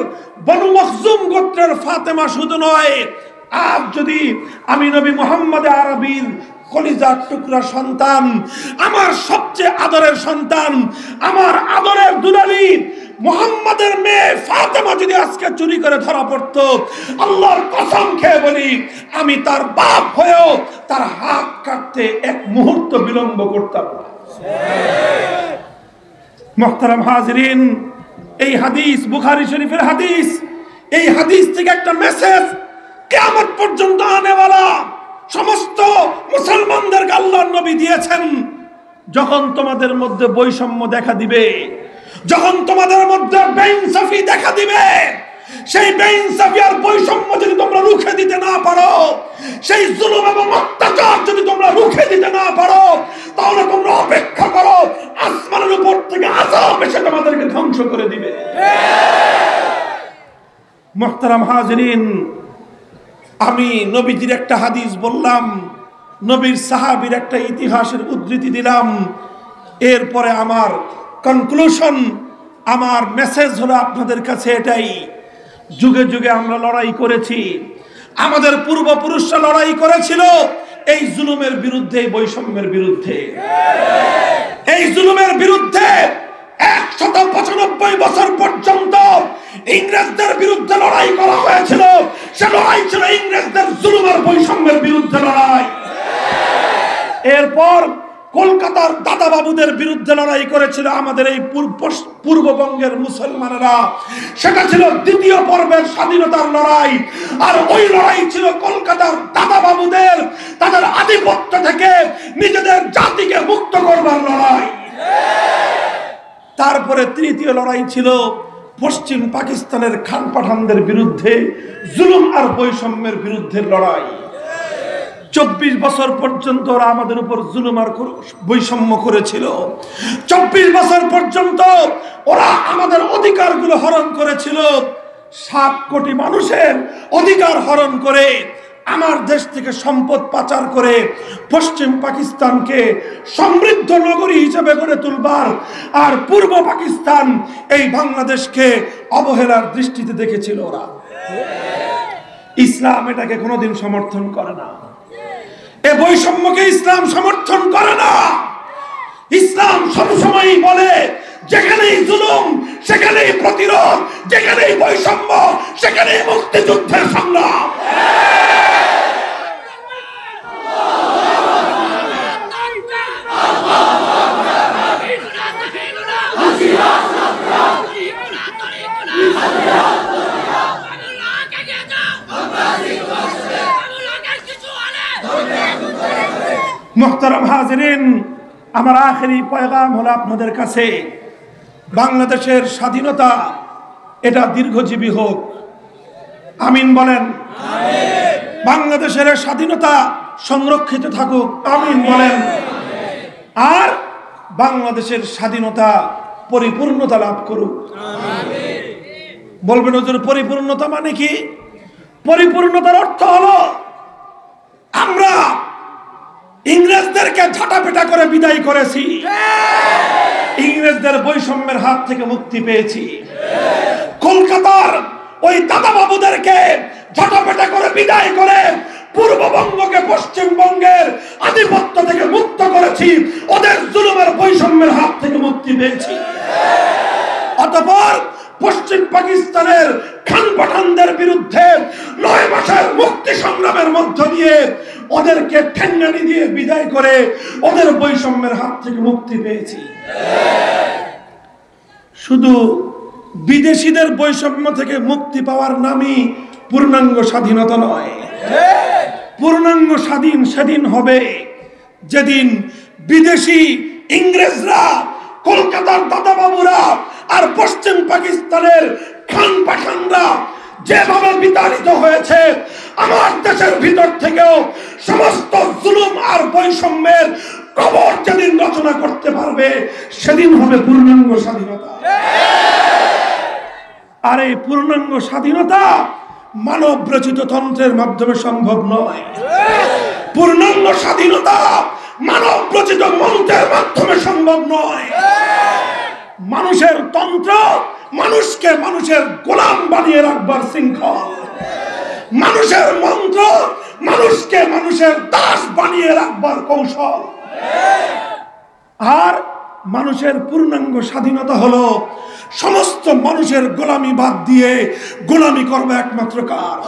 বনু মখজুম গোত্রের ফাতেমা শুধু নয়, আজ যদি আমি নবী মোহাম্মদ আরবির কলিজার টুকরা সন্তান, আমার সবচেয়ে আদরের সন্তান, আমার আদরের দুলালি মোহাম্মদের মেয়ে ফাতেমা যদি আজকে চুরি করে ধরা পড়তো, আল্লাহর কসম খেয়ে বলি, আমি তার বাপ হয়েও তার হাত কাটতে এক মুহূর্ত বিলম্ব করতাম না। মোহতারাম হাজরিন, এই হাদিস, বুখারি শরীফের হাদিস, এই হাদিস থেকে একটা মেসেজ কেমন পর্যন্ত আনেওয়ালা। সমস্ত মুসলমানদেরকে আল্লাহর নবী দিয়েছেন। যখন তোমাদের মধ্যে বৈষম্য দেখা দিবে যখন তোমাদের মধ্যে বেইনসাফি দেখা দিবে সেই বেইনসাফি আর বৈষম্য যদি তোমরা রুখে দিতে না পারো সেই জুলুম এবং অত্যাচার যদি তোমরা রুখে দিতে না পারো তাহলে তোমরা অপেক্ষা করো আসমানের উপর থেকে আজাব এসে তোমাদেরকে ধ্বংস করে দিবে। মোহতারাম হাজরিন আমি নবীজির একটা হাদিস বললাম, নবীর সাহাবির একটা ইতিহাসের উদ্ধৃতি দিলাম। এরপরে আমার কনক্লুশন আমার মেসেজ হলো আপনাদের কাছে এটাই। যুগে যুগে আমরা লড়াই করেছি, আমাদের পূর্বপুরুষরা লড়াই করেছিল এই জুলুমের বিরুদ্ধে বৈষম্যের বিরুদ্ধে। এই জুলুমের বিরুদ্ধে একশত পঁচানব্বই বছর পর্যন্ত ইংরেজদের বিরুদ্ধে লড়াই করা হয়েছিল। সে লড়াই ছিল ইংরেজদের জুলুমের বৈষম্যের বিরুদ্ধে লড়াই। এরপর কলকাতার দাদাবাবুদের বিরুদ্ধে লড়াই করেছিল আমাদের এই পূর্ববঙ্গের মুসলমানেরা। সেটা ছিল দ্বিতীয় পর্বের স্বাধীনতার লড়াই। আর ওই লড়াই ছিল কলকাতার দাদাবাবুদের, তাদের আধিপত্য থেকে নিজেদের জাতিকে মুক্ত করবার লড়াই। তারপরে তৃতীয় লড়াই ছিল পশ্চিম পাকিস্তানের খান পাঠানদের বিরুদ্ধে জুলুম আর বৈষম্যের বিরুদ্ধে লড়াই। চব্বিশ বছর পর্যন্ত ওরা আমাদের উপর জুলুম আর বৈষম্য করেছিল। চব্বিশ বছর পর্যন্ত ওরা আমাদের অধিকারগুলো হরণ করেছিল। সাত কোটি মানুষের অধিকার হরণ করে আমার দেশ থেকে সম্পদ পাচার করে পশ্চিম পাকিস্তানকে সমৃদ্ধ নগরী হিসেবে গড়ে তুলবার আর পূর্ব পাকিস্তান এই বাংলাদেশকে অবহেলার দৃষ্টিতে দেখেছিল ওরা। ইসলাম এটাকে কোনোদিন সমর্থন করে না। এ বৈষম্যকে ইসলাম সমর্থন করে না। ইসলাম সবসময় বলে, যেখানেই জুলুম, সেখানেই প্রতিরোধ, যেখানেই বৈষম্য, সেখানেই মুক্তিযুদ্ধের সংগ্রাম। মোহতারাম হাজরিন, আমার আখেরি পয়গাম হলো আপনাদের কাছে। বাংলাদেশের স্বাধীনতা, এটা দীর্ঘজীবী হোক। আমিন বলেন। বাংলাদেশের স্বাধীনতা সংরক্ষিত থাকুক। আমিন বলেন। আর বাংলাদেশের স্বাধীনতা পরিপূর্ণতা লাভ করুক। বলবেন ওদের পরিপূর্ণতা মানে কি? পরিপূর্ণতার অর্থ হলো আমরা ইংরেজদেরকে ঝাঁটাপেটা করে বিদায় করেছি। ইংরেজদের বৈষম্যের হাত থেকে মুক্তি পেয়েছি। কলকাতার ওই দাদা বাবুদেরকে ঝাঁটাপেটা করে বিদায় করে পূর্ববঙ্গকে পশ্চিমবঙ্গের আধিপত্য থেকে মুক্ত করেছি ওদের জুলুমের বৈষম্যের হাত থেকে মুক্তি পেয়েছি। অতপর পশ্চিম পাকিস্তানের খান পাঠানদের বিরুদ্ধে নয় মাসের মুক্তি সংগ্রামের মধ্য দিয়ে ওদেরকে ঠেঙ্গানি দিয়ে বিদায় করে ওদের বৈষম্যের হাত থেকে মুক্তি পেয়েছি। শুধু বিদেশিদের বৈষম্য থেকে মুক্তি পাওয়ার নামই পূর্ণাঙ্গ স্বাধীনতা নয়। পূর্ণাঙ্গ স্বাধীন সেদিন হবে যেদিন বিদেশি ইংরেজরা, কলকাতার দাদাবাবুরা আর পশ্চিম পাকিস্তানের খান পাঠানরা যেভাবে বিতাড়িত হয়েছে, আমার দেশের ভিতর থেকেও সমস্ত জুলুম আর বৈষম্যের কবর যেদিন রচনা করতে পারবে, সেদিন হবে পূর্ণাঙ্গ স্বাধীনতা। আর এই পূর্ণাঙ্গ স্বাধীনতা মানব রচিত তন্ত্রের মাধ্যমে সম্ভব নয়। পূর্ণাঙ্গ স্বাধীনতা মানব রচিত মন্ত্রের মাধ্যমে সম্ভব নয়। মানুষের তন্ত্র, মানুষকে মানুষের গোলাম বানিয়ে রাখবার শৃঙ্খল। মানুষের মন্ত্র, মানুষকে মানুষের দাস বানিয়ে রাখবার কৌশল। আর মানুষের পূর্ণাঙ্গ স্বাধীনতা হলো সমস্ত মানুষের গোলামি বাদ দিয়ে গোলামি করবে একমাত্র কার?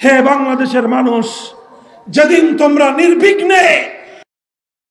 হে বাংলাদেশের মানুষ, যেদিন তোমরা নির্বিঘ্নে